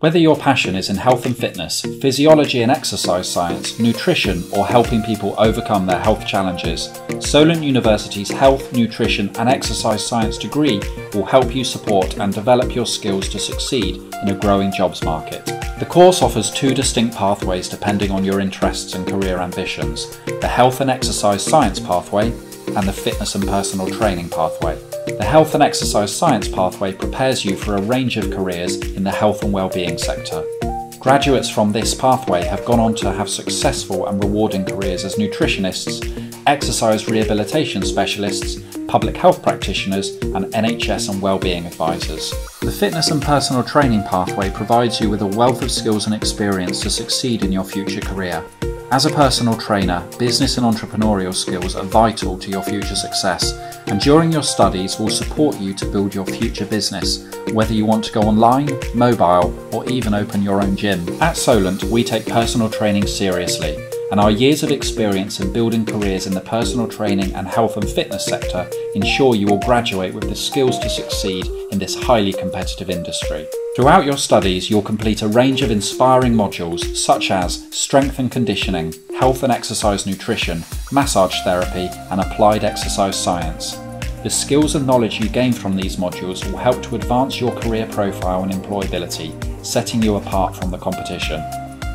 Whether your passion is in health and fitness, physiology and exercise science, nutrition, or helping people overcome their health challenges, Solent University's Health, Nutrition and Exercise Science degree will help you support and develop your skills to succeed in a growing jobs market. The course offers two distinct pathways depending on your interests and career ambitions the Health and Exercise Science pathway and the Fitness and Personal Training pathway. The Health and Exercise Science pathway prepares you for a range of careers in the health and well-being sector. Graduates from this pathway have gone on to have successful and rewarding careers as nutritionists, exercise rehabilitation specialists, public health practitioners, and NHS and wellbeing advisors. The Fitness and Personal Training pathway provides you with a wealth of skills and experience to succeed in your future career. As a personal trainer, business and entrepreneurial skills are vital to your future success, and during your studies will support you to build your future business, whether you want to go online, mobile, or even open your own gym. At Solent, we take personal training seriously, and our years of experience in building careers in the personal training and health and fitness sector ensure you will graduate with the skills to succeed in this highly competitive industry. Throughout your studies, you'll complete a range of inspiring modules such as strength and conditioning, health and exercise nutrition, massage therapy, and applied exercise science. The skills and knowledge you gain from these modules will help to advance your career profile and employability, setting you apart from the competition.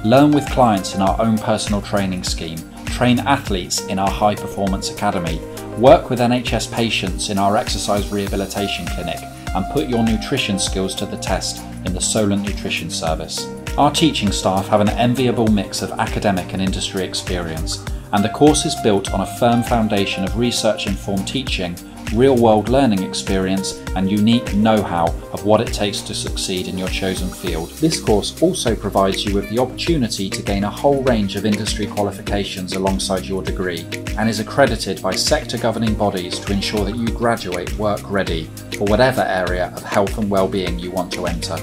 Learn with clients in our own personal training scheme, train athletes in our high performance academy, work with NHS patients in our exercise rehabilitation clinic, and put your nutrition skills to the test in the Solent Nutrition Service. Our teaching staff have an enviable mix of academic and industry experience, and the course is built on a firm foundation of research informed teaching real world learning experience, and unique know how of what it takes to succeed in your chosen field. This course also provides you with the opportunity to gain a whole range of industry qualifications alongside your degree and is accredited by sector governing bodies to ensure that you graduate work ready for whatever area of health and well-being you want to enter.